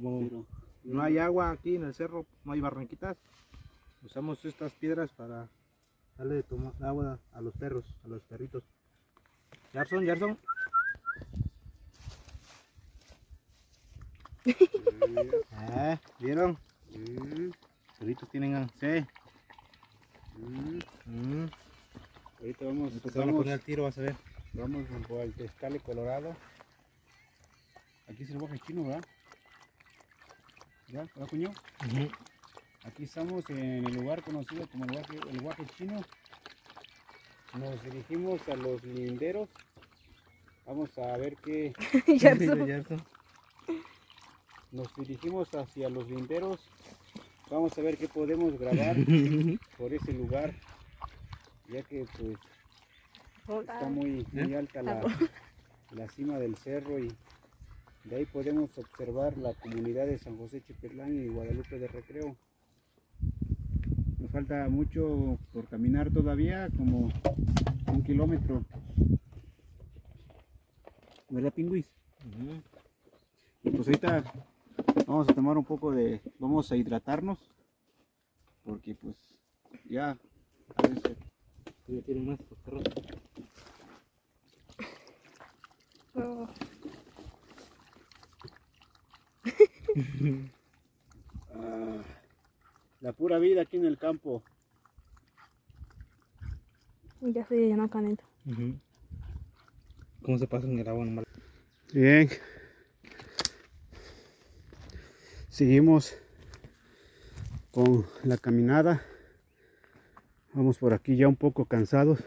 como Pero no hay agua aquí en el cerro, no hay barranquitas, usamos estas piedras para darle de tomar agua a los perros, a los perritos. Yarson, Yarson. Ah, ¿Vieron? mm, Los perritos tienen sed. mm. Mm. ahorita vamos, se van a vamos, poner al tiro, vas a ver. vamos rumbo al Tezcale Colorado. Aquí es el guaje chino, ¿verdad? ¿Ya? Aquí estamos en el lugar conocido como el guaje, el guaje chino. Nos dirigimos a los linderos. Vamos a ver qué. Nos dirigimos hacia los linderos. Vamos a ver qué podemos grabar por ese lugar. Ya que pues está muy, muy alta la, la cima del cerro y de ahí podemos observar la comunidad de San José Chipetlán y Guadalupe de Recreo. Nos falta mucho por caminar todavía, como un kilómetro. ¿Verdad, pingüis? Y pues ahorita vamos a tomar un poco de, vamos a hidratarnos, porque pues ya a veces Ya tienen más los perros. Oh, ah, la pura vida aquí en el campo. ya se llenó caneta. ¿Cómo se pasa en el agua normal? Bien. Seguimos con la caminada. Vamos por aquí ya un poco cansados.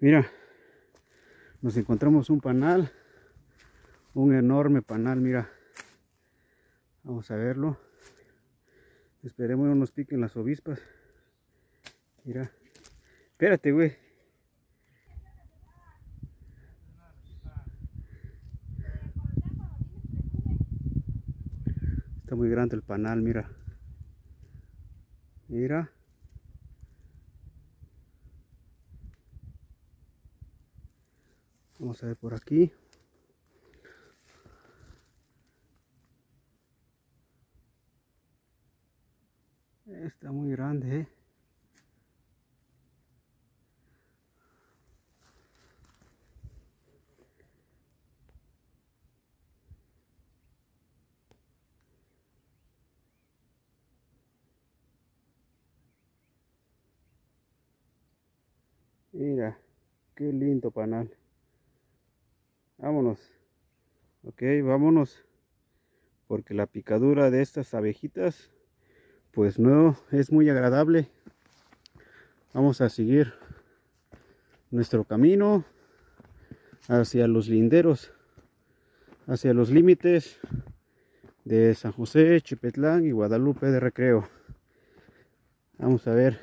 Mira, nos encontramos un panal, un enorme panal, mira. Vamos a verlo. Esperemos no nos piquen las ovispas. Mira. Espérate, güey. Está muy grande el panal, mira. Mira. Vamos a ver por aquí. Está muy grande, ¿eh? Mira, qué lindo panal. Vámonos. Ok, vámonos. Porque la picadura de estas abejitas, pues no es muy agradable. Vamos a seguir nuestro camino hacia los linderos, hacia los límites de San José, Chipetlán y Guadalupe de Recreo. Vamos a ver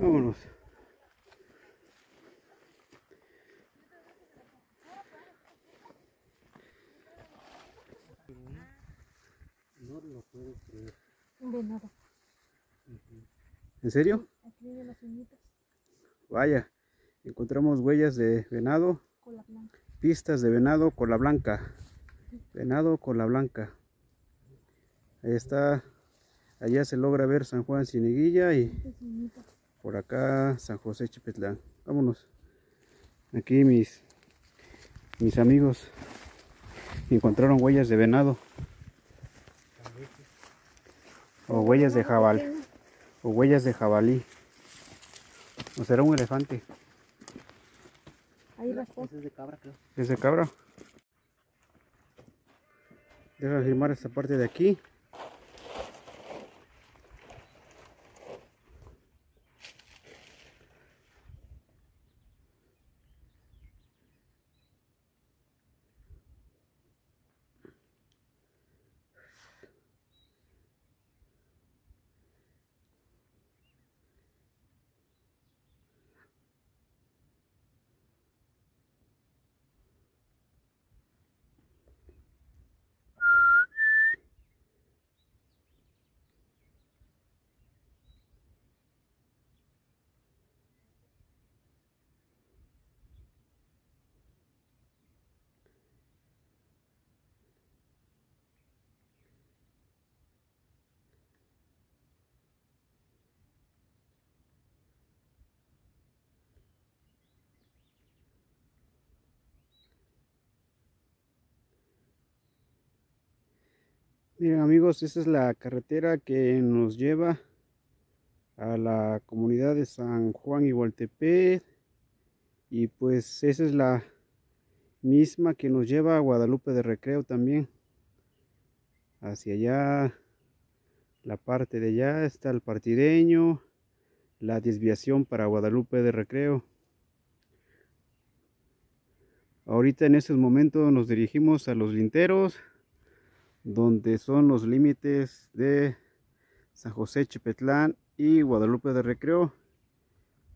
Vámonos. No lo puedo creer. Un venado. ¿En serio? Aquí vienen las. Vaya, encontramos huellas de venado, Cola blanca. pistas de venado cola blanca. Venado cola blanca. Ahí está. Allá se logra ver San Juan Cineguilla y por acá San José Chipetlán. Vámonos. Aquí mis mis amigos encontraron huellas de venado o huellas de jabalí o huellas de jabalí. O será un elefante. Ahí. Ese es de cabra, creo. ¿Es de cabra? Deja firmar esta parte de aquí. Miren amigos, esa es la carretera que nos lleva a la comunidad de San Juan y Igualtepec. Y pues esa es la misma que nos lleva a Guadalupe de Recreo también. Hacia allá la parte de allá está el partideño la desviación para Guadalupe de Recreo. Ahorita en estos momentos nos dirigimos a los linteros donde son los límites de San José Chipetlán y Guadalupe de Recreo.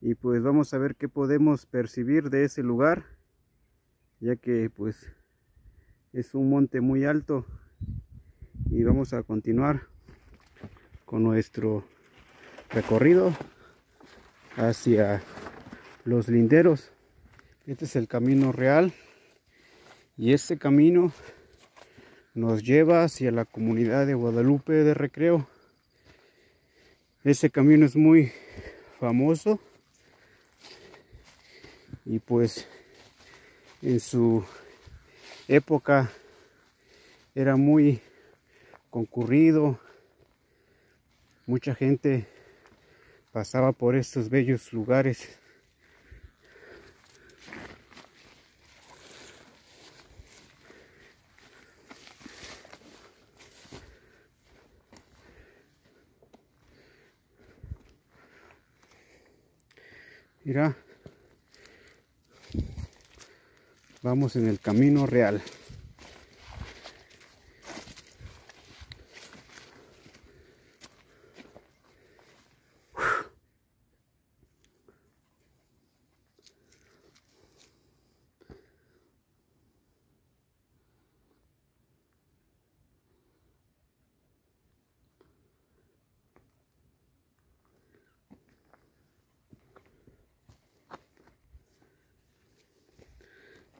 Y pues vamos a ver qué podemos percibir de ese lugar ya que pues es un monte muy alto. Y vamos a continuar con nuestro recorrido hacia los linderos. Este es el camino real. Y este camino nos lleva hacia la comunidad de Guadalupe de Recreo. Ese camino es muy famoso y pues en su época era muy concurrido. Mucha gente pasaba por estos bellos lugares Mira, vamos en el camino real.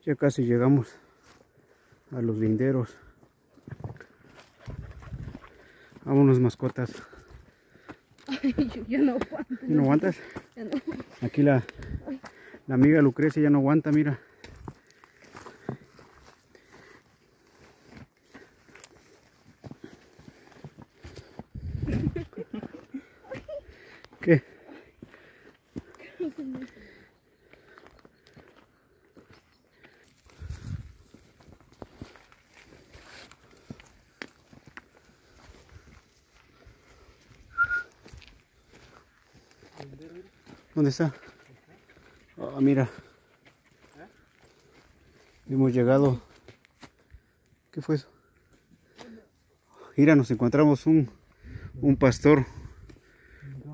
Ya casi llegamos a los linderos. Vámonos mascotas. yo, no aguanto. ¿Y no aguantas? Ya no. Aquí la, la amiga Lucrecia ya no aguanta, mira. ¿Dónde está? Ah, mira. Hemos llegado. ¿Qué fue eso? Mira, nos encontramos un, un pastor.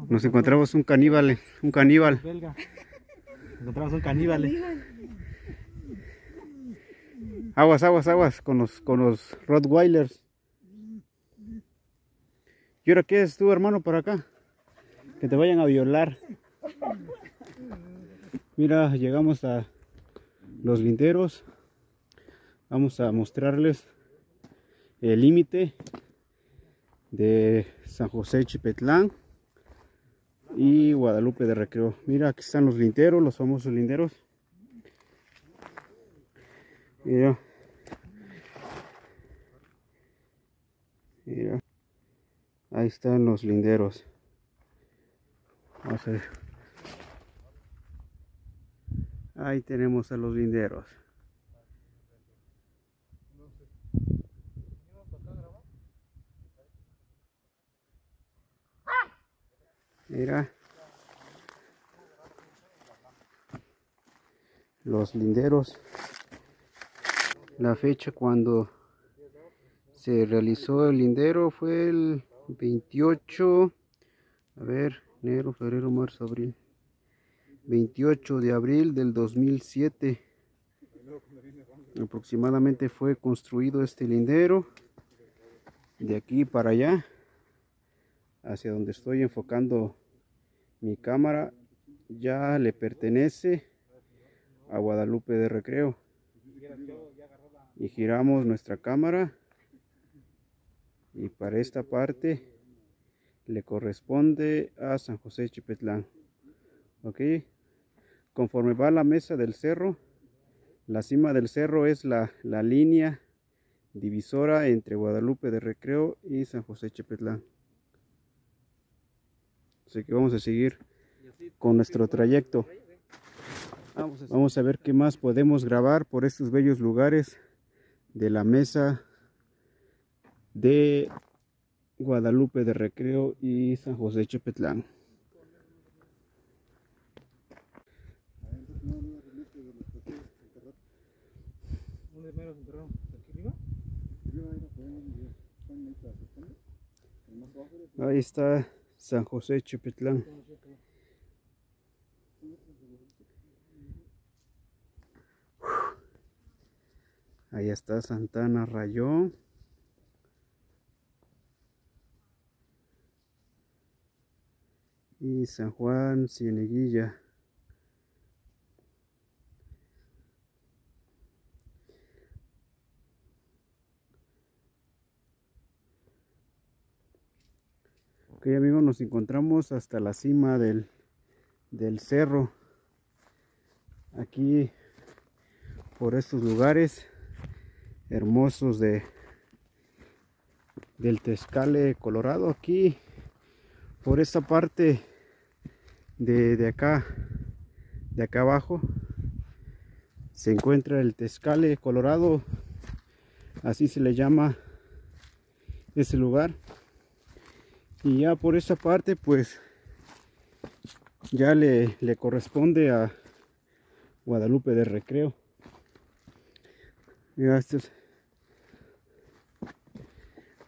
Nos encontramos un caníbal, un caníbal. Belga. Encontramos un caníbal. Aguas, aguas, aguas con los, con los Rottweilers. ¿Y ahora qué es tú, hermano, por acá? Que te vayan a violar. Mira, llegamos a los linderos. Vamos a mostrarles el límite de San José Chipetlán y Guadalupe de Recreo. Mira, aquí están los linderos, los famosos linderos. Mira. Mira. Ahí están los linderos. Vamos a ver. Ahí tenemos a los linderos. Mira. Los linderos. La fecha cuando se realizó el lindero fue el 28, a ver, enero, febrero, marzo, abril. 28 de abril del 2007. Aproximadamente fue construido este lindero. De aquí para allá, hacia donde estoy enfocando mi cámara, ya le pertenece a Guadalupe de Recreo. Y giramos nuestra cámara. Y para esta parte le corresponde a San José Chipetlán. Ok. Conforme va la mesa del cerro, la cima del cerro es la, la línea divisora entre Guadalupe de Recreo y San José Chepetlán. Así que vamos a seguir con nuestro trayecto. Vamos a ver qué más podemos grabar por estos bellos lugares de la mesa de Guadalupe de Recreo y San José Chepetlán. Ahí está San José Chepetlán. Ahí está Santana Rayón. Y San Juan Cieneguilla. Amigos, nos encontramos hasta la cima del, del cerro. Aquí por estos lugares hermosos de del Tezcale Colorado aquí por esta parte de, de acá de acá abajo se encuentra el Tezcale Colorado así se le llama ese lugar y ya por esta parte pues ya le, le corresponde a Guadalupe de Recreo Mira estos.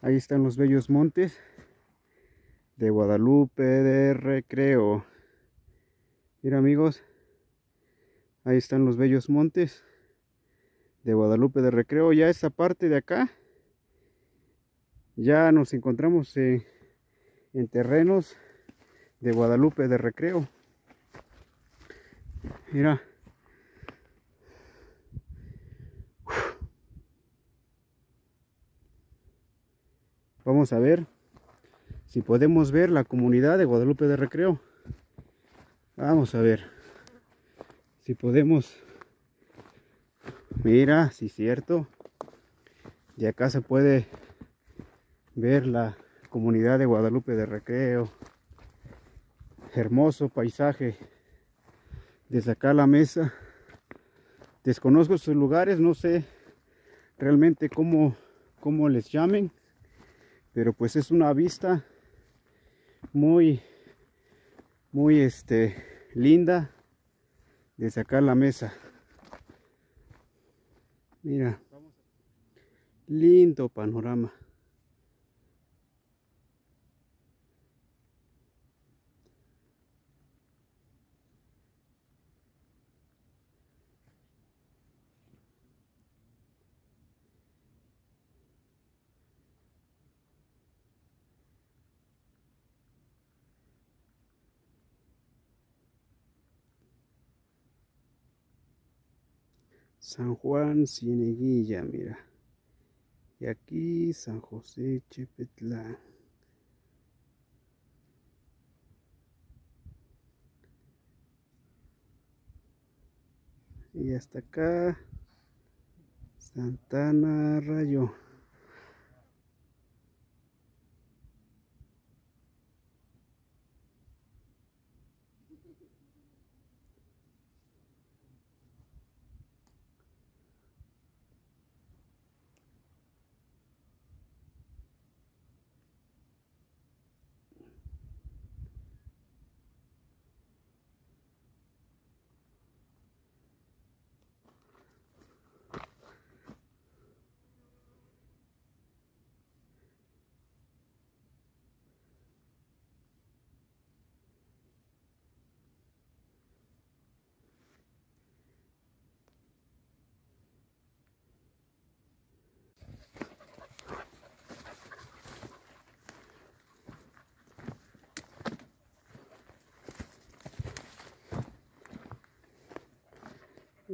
Ahí están los bellos montes de Guadalupe de Recreo. Mira amigos, ahí están los bellos montes de Guadalupe de Recreo. Ya esa parte de acá, ya nos encontramos en, en terrenos de Guadalupe de Recreo. Mira. Vamos a ver si podemos ver la comunidad de Guadalupe de Recreo. Vamos a ver si podemos. Mira, si es cierto. De acá se puede ver la comunidad de Guadalupe de Recreo. Hermoso paisaje. Desde acá la mesa. Desconozco sus lugares, no sé realmente cómo, cómo les llamen pero pues es una vista muy muy este linda de sacar la mesa mira lindo panorama San Juan Cieneguilla, mira. Y aquí San José Chepetlán. Y hasta acá Santana Rayo.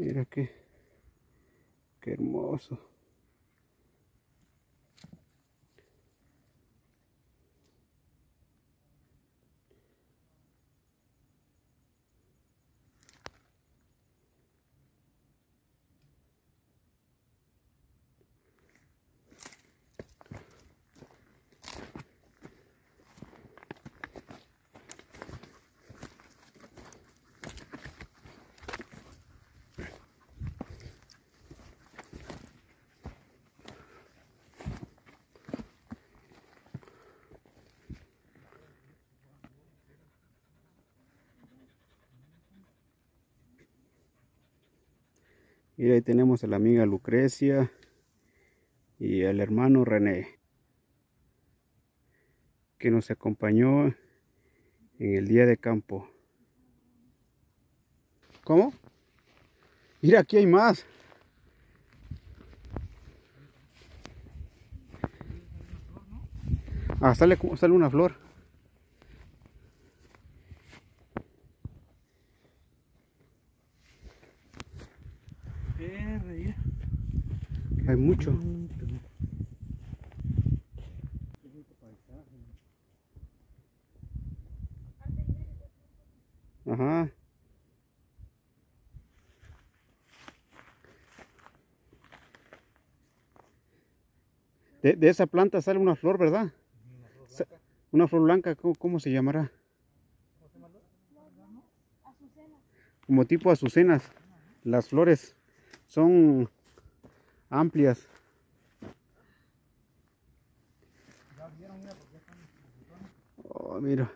Mira qué, qué hermoso. Y ahí tenemos a la amiga Lucrecia y al hermano René, que nos acompañó en el día de campo. ¿Cómo? Mira, aquí hay más. Ah, sale, sale una flor. Hay mucho. Ajá. De, esa planta sale una flor, ¿verdad? Una flor blanca, ¿cómo, cómo se llamará? Como tipo azucenas. Las flores son amplias. Oh, mira.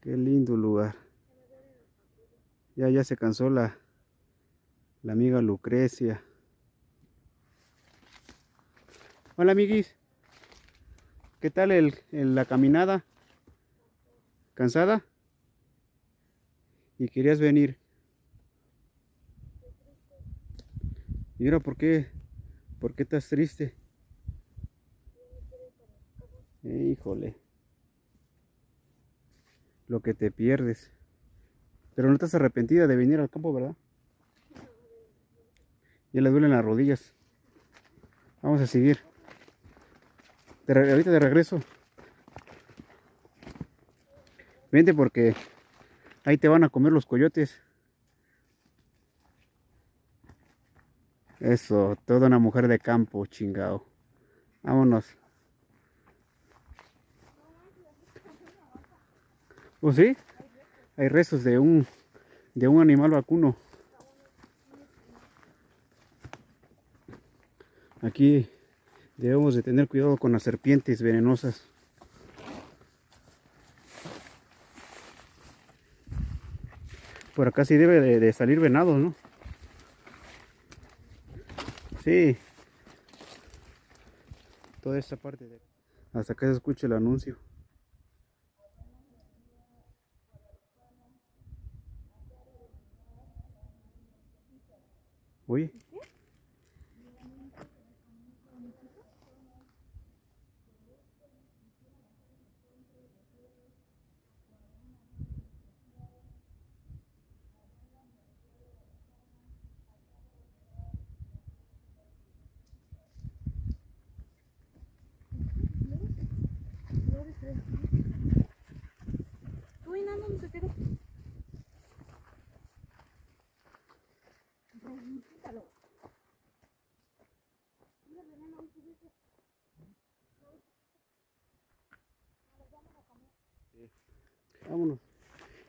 Qué lindo lugar. Ya, ya se cansó la, la amiga Lucrecia. Hola, amiguis. ¿Qué tal el, la caminada? ¿Cansada? ¿Y querías venir? Mira, ¿por qué? ¿Por qué estás triste? Híjole. Lo que te pierdes. Pero no estás arrepentida de venir al campo, ¿verdad? Ya le duelen las rodillas. Vamos a seguir. Ahorita de regreso. Vente porque ahí te van a comer los coyotes. Eso, toda una mujer de campo, chingado. Vámonos. ¿O sí? Hay restos de un de un animal vacuno. Aquí debemos de tener cuidado con las serpientes venenosas. Por acá sí debe de, salir venado, ¿no? Sí. Toda esta parte de... Hasta acá se escucha el anuncio. Oye.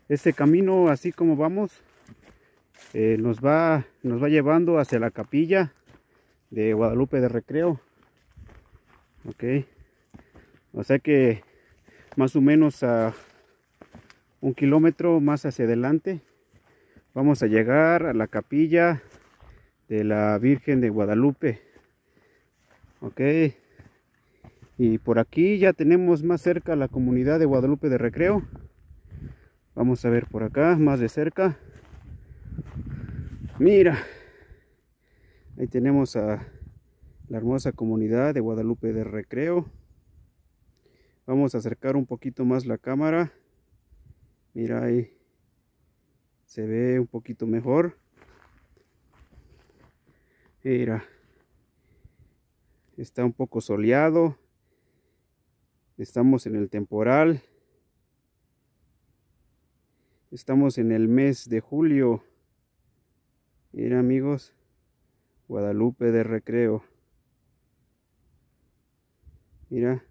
Este camino, así como vamos, eh, nos, va, nos va llevando hacia la capilla de Guadalupe de Recreo. Ok. O sea que más o menos a un kilómetro más hacia adelante vamos a llegar a la capilla de la Virgen de Guadalupe. Ok. Y por aquí ya tenemos más cerca la comunidad de Guadalupe de Recreo. Vamos a ver por acá, más de cerca. Mira. Ahí tenemos a la hermosa comunidad de Guadalupe de Recreo. Vamos a acercar un poquito más la cámara. Mira ahí. Se ve un poquito mejor. Mira. Está un poco soleado. Estamos en el temporal. Estamos en el mes de julio. Mira amigos. Guadalupe de Recreo. Mira.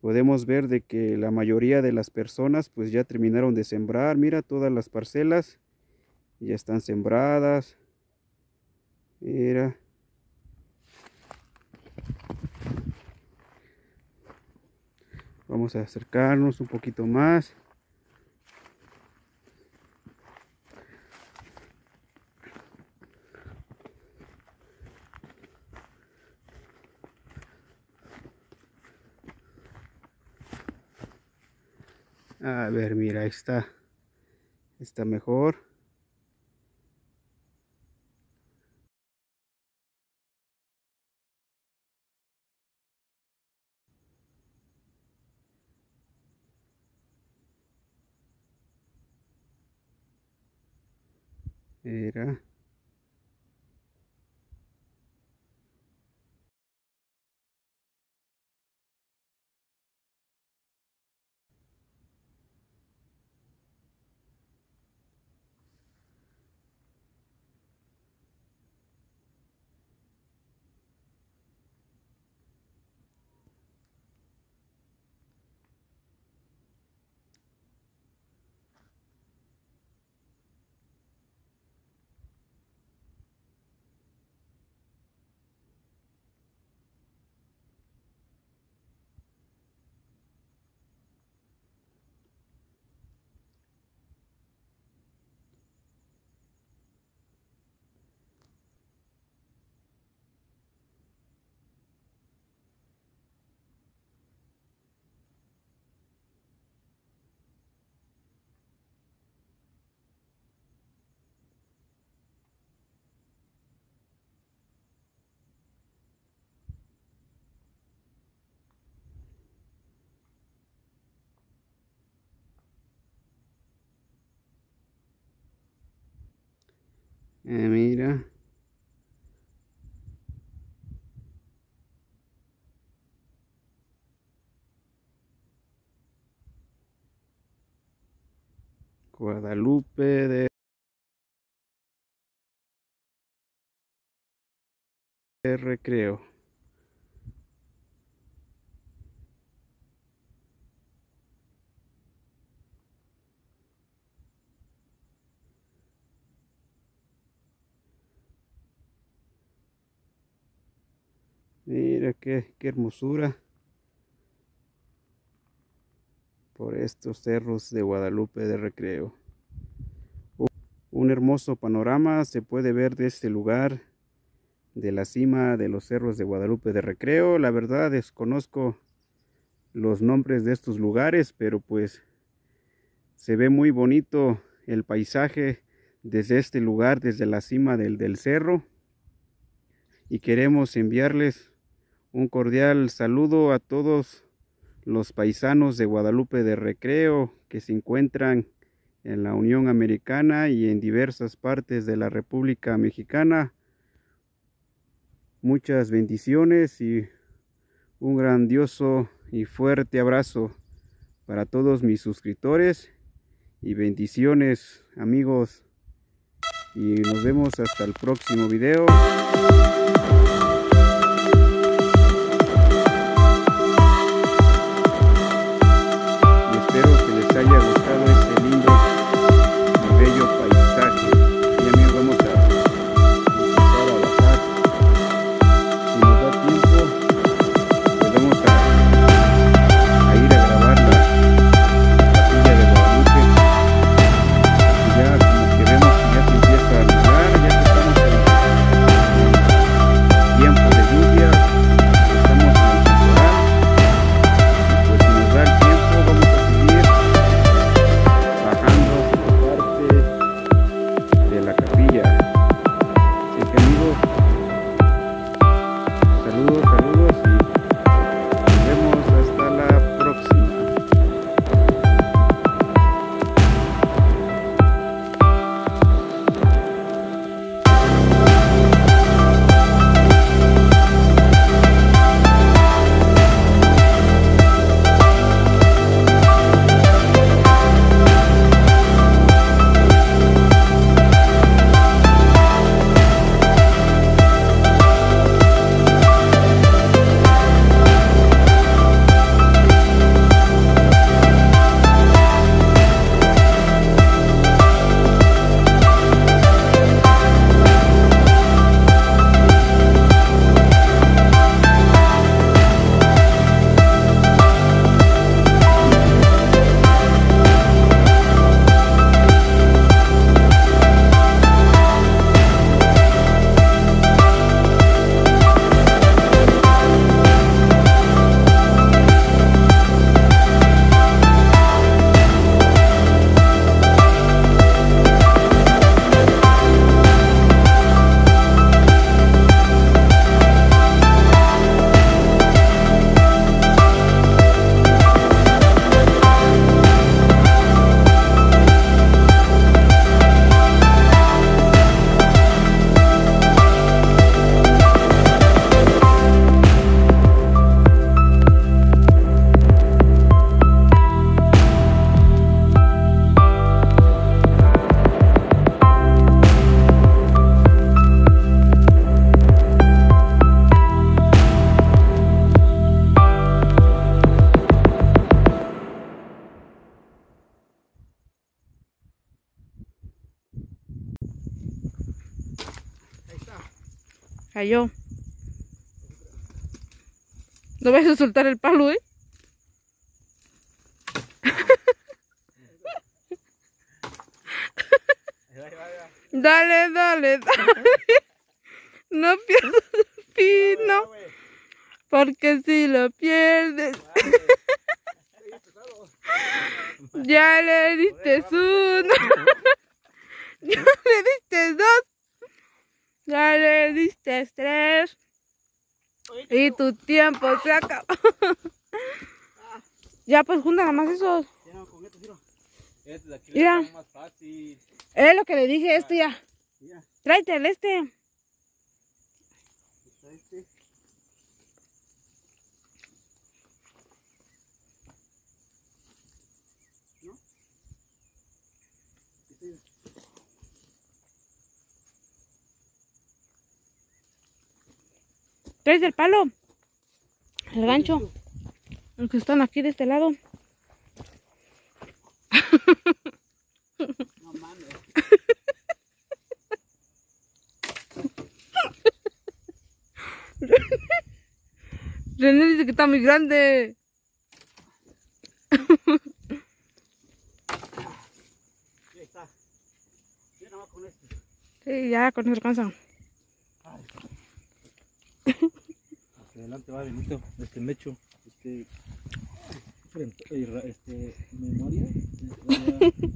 Podemos ver de que la mayoría de las personas pues ya terminaron de sembrar. Mira todas las parcelas. Ya están sembradas. Mira. Vamos a acercarnos un poquito más. A ver, mira, está. Está mejor. Mira. Eh, mira. Guadalupe de recreo. Mira qué, qué hermosura por estos cerros de Guadalupe de Recreo. Un hermoso panorama se puede ver de este lugar, de la cima de los cerros de Guadalupe de Recreo. La verdad desconozco los nombres de estos lugares, pero pues se ve muy bonito el paisaje desde este lugar, desde la cima del, del cerro. Y queremos enviarles un cordial saludo a todos los paisanos de Guadalupe de Recreo que se encuentran en la Unión Americana y en diversas partes de la República Mexicana. Muchas bendiciones y un grandioso y fuerte abrazo para todos mis suscriptores y bendiciones amigos y nos vemos hasta el próximo video. Cayó. No vayas a soltar el palo, ¿eh? Dale, dale, dale. No pierdas el pino. Porque si lo pierdes. Ya le diste uno. Ya le diste dos. Ya le diste tres. Y tu tiempo se acabó. Ya pues junta nada más esos. Este de aquí Mira. está más fácil. Es lo que le dije, este ya. Tráete el este. este. Tráete el palo. El gancho. Los que están aquí de este lado. No mames. René dice que está muy grande. Ahí está. Ya con este. Sí, ya con eso alcanza. Adelante va Benito, este mecho, este, eh, ra- este memoria.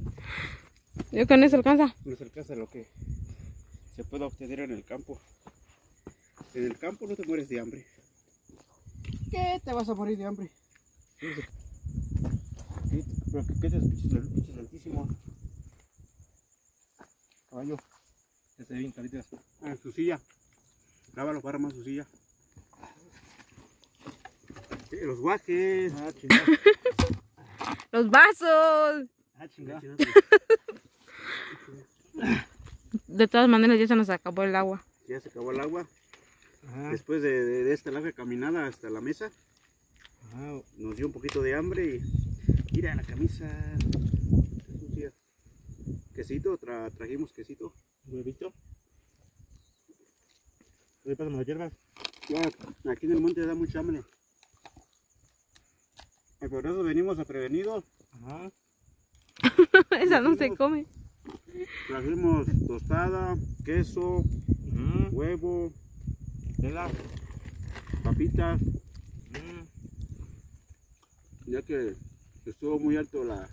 Ya con eso alcanza. No se alcanza lo que se pueda obtener en el campo. En el campo no te mueres de hambre. ¿Qué te vas a morir de hambre? Pero que quedes pinches altísimo. Caballo. Este bien caritas. Ah, en su silla. Grábalo para más su silla. Sí, los guajes. Ah. Los vasos. Ah. De todas maneras ya se nos acabó el agua. Ya se acabó el agua. Ajá, Después de, de- de esta larga caminada hasta la mesa, ajá. nos dio un poquito de hambre y mira la camisa. Quesito, tra- trajimos quesito. Huevito. Oye, pásame las hierbas. Ya, aquí en el monte da mucha hambre. Y por eso venimos a prevenidos. Ajá. Esa no se come. Trajimos tostada, queso, huevo, Tela. papitas, Mm. ya que estuvo muy alto la,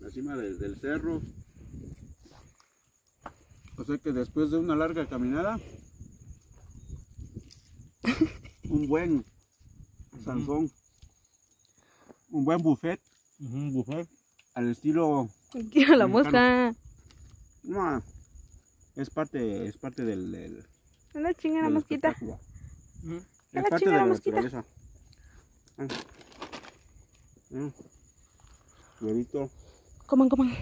la cima del, del cerro. O sea que después de una larga caminada, un buen sanzón, un buen buffet Ujú, buffet. al estilo, Quiero la Mexicano. mosca. no, es parte, es parte del, del, la chingada del mosquita. Es la parte de chingada la mosquita. naturaleza. Ah. Huevito. Coman, coman.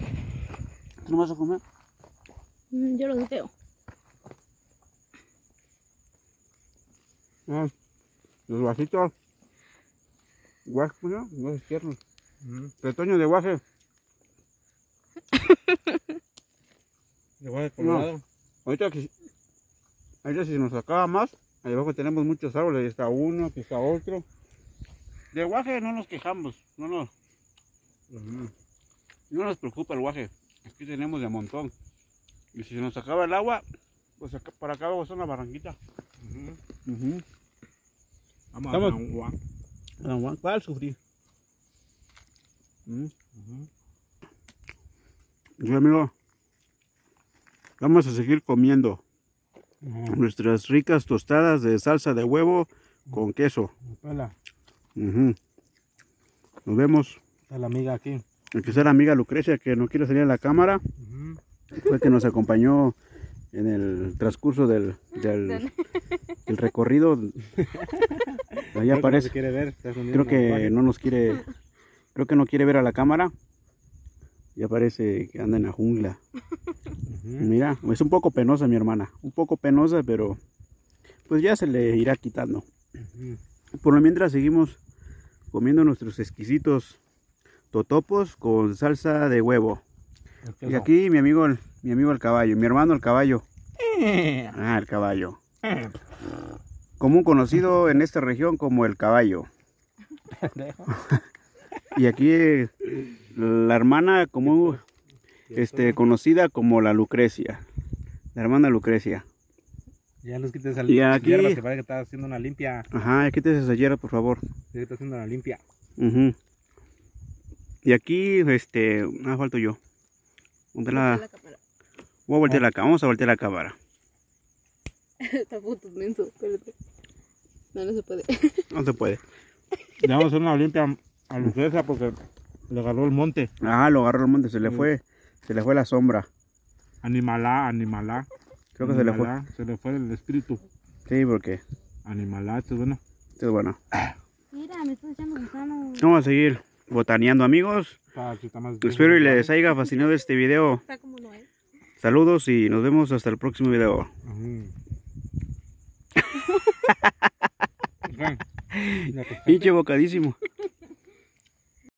¿Tú no vas a comer? Mm, Yo los veo. Ah, los guajitos. Guaje, ¿no? Guajes tiernos. Retoño de guaje. Voy a colorado. Ahorita, que, ahorita si nos acaba más, ahí abajo tenemos muchos árboles. Ahí está uno, aquí está otro. De guaje no nos quejamos. No nos, no nos preocupa el guaje. Aquí tenemos de montón. Y si se nos acaba el agua, pues acá, para acá abajo está una barranquita. Ujú. Ujú. Vamos Estamos- a un guan. Ah, ¿Cuál sufrir? Mm. Sí, amigo. Vamos a seguir comiendo nuestras ricas tostadas de salsa de huevo con queso. Hola. Nos vemos. está la amiga aquí. Aquí está la amiga Lucrecia que no quiere salir en la cámara. Fue que nos acompañó en el transcurso del, del, del recorrido. Ahí aparece. quiere ver. Creo que no nos quiere. Creo que no quiere ver a la cámara. Ya parece que anda en la jungla. Mira, es un poco penosa mi hermana, un poco penosa, pero pues ya se le irá quitando. Por lo mientras seguimos comiendo nuestros exquisitos totopos con salsa de huevo. Y aquí mi amigo, el- mi amigo el caballo, mi hermano el caballo. Ah, el caballo. común conocido en esta región como el caballo. y aquí eh, la hermana común, este, conocida como la Lucrecia. La hermana Lucrecia. Ya los quites al Y aquí- parece que está haciendo una limpia. Ajá, quítese esa hierba, por favor. Sí, está haciendo una limpia. Ujú. Y aquí, este, ah, falto yo. ¿Dónde la? Voy a voltear cámara, vamos a voltear la cámara. Está puto menso, espérate. No, no se puede. No se puede. Le vamos a hacer una limpia a Lucrecia porque le agarró el monte. Ah, lo agarró el monte, se le Sí. fue, se le fue la sombra. Animalá, animalá. Creo que se le fue. Se le fue el espíritu. Sí, porque, Animalá, esto es bueno. es bueno. Mira, me estoy echando gusano. Vamos a seguir botaneando, amigos. Está, aquí está más Espero y les haya fascinado este video. Está como no es. Saludos y nos vemos hasta el próximo video. Pinche bocadísimo.